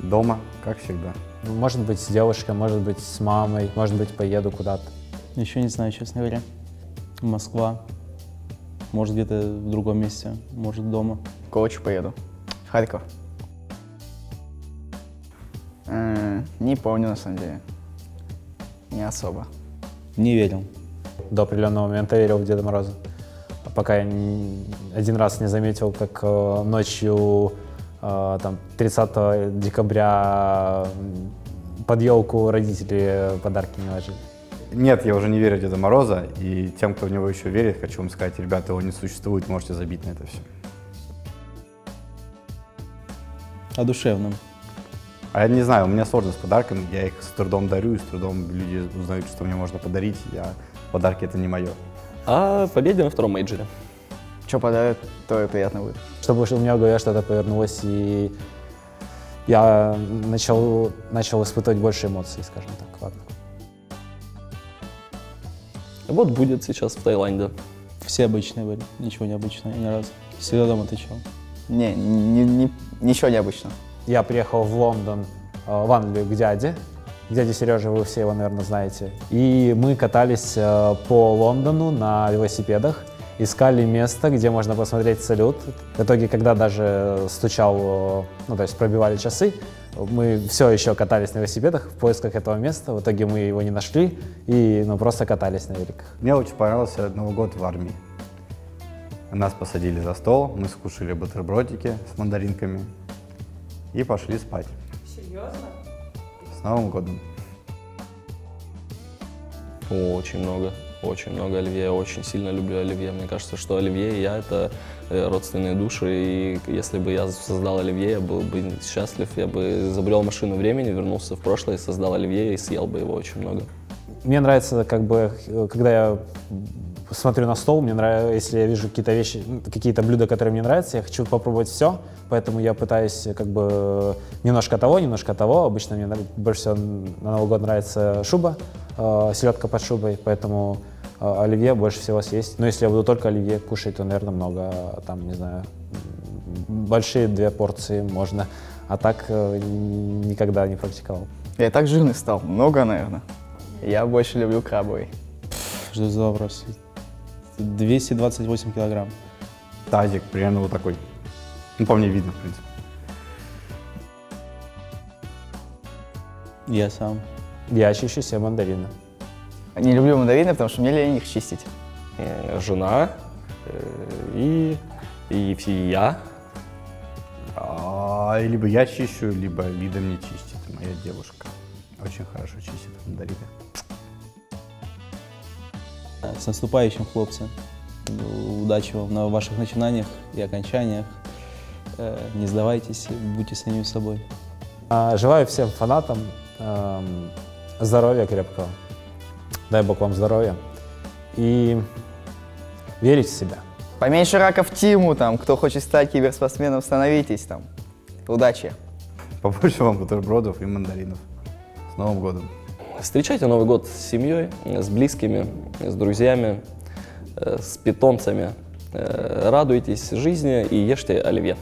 Дома, как всегда. Может быть, с девушкой, может быть, с мамой, может быть, поеду куда-то. Еще не знаю, честно говоря. Москва. Может, где-то в другом месте. Может, дома. Колычу поеду. Харьков. Э, Не помню, на самом деле. Не особо. Не верил. До определенного момента верил в Деда Мороза. А Пока я один раз не заметил, как э, ночью там, 30 декабря под елку родители подарки не ложили. Нет, я уже не верю в Деда Мороза, и тем, кто в него еще верит, хочу вам сказать, ребята, его не существует, можете забить на это все. О душевном. А я не знаю, у меня сложно с подарками, я их с трудом дарю, и с трудом люди узнают, что мне можно подарить, я подарки это не мое. А победе на втором мейджоре. Что подарят, то и приятно будет. Чтобы у меня в голове что-то повернулось, и я начал, начал испытывать больше эмоций, скажем так. Ладно. Вот будет сейчас в Таиланде. Все обычные были. Ничего необычного ни разу. Всегда дома отвечал. Не, не- не- ничего необычного. Я приехал в Лондон, э, в Англию к дяде. К дяде Сереже, вы все его, наверное, знаете. И мы катались э, по Лондону на велосипедах, искали место, где можно посмотреть салют. В итоге, когда даже стучал, ну, то есть пробивали часы, мы все еще катались на велосипедах в поисках этого места. В итоге мы его не нашли и ну, просто катались на великах. Мне очень понравился Новый год в армии. Нас посадили за стол, мы скушали бутербродики с мандаринками и пошли спать. Серьезно? С Новым годом! Очень много, очень много оливье. Я очень сильно люблю оливье. Мне кажется, что оливье и я — это э, родственные души. И если бы я создал оливье, я был бы счастлив. Я бы изобрел машину времени, вернулся в прошлое, создал оливье и съел бы его очень много. Мне нравится, как бы, э, когда я смотрю на стол, мне нравится, если я вижу какие-то вещи, ну, какие-то блюда, которые мне нравятся, я хочу попробовать все, поэтому я пытаюсь как бы немножко того, немножко того. Обычно мне больше всего на Новый год нравится шуба, э, селедка под шубой, поэтому э, оливье больше всего съесть. Но если я буду только оливье кушать, то, наверное, много, там, не знаю, большие две порции можно, а так э, никогда не практиковал. Я и так жирный стал. Много, наверное. Я больше люблю крабовый. Что за вопрос? 228 килограмм. Тазик примерно вот такой. Ну, по мне видно, в принципе. Я сам. Я чищу себе мандарины. Не люблю мандарины, потому что мне лень их чистить. Э, Жена э, и, и, и я. А, либо я чищу, либо Лида мне чистит, моя девушка. Очень хорошо чистит мандарины. Э, С наступающим, хлопцы. Удачи вам на ваших начинаниях и окончаниях. Э, Не сдавайтесь, будьте самими собой. А, Желаю всем фанатам эм, здоровья крепкого. Дай Бог вам здоровья. И верить в себя. Поменьше раков Тиму, там, кто хочет стать киберспортсменом, становитесь там. Удачи. Побольше вам бутербродов и мандаринов. С Новым годом! Встречайте Новый год с семьей, с близкими, с друзьями, э, с питомцами. Э, Радуйтесь жизни и ешьте оливье.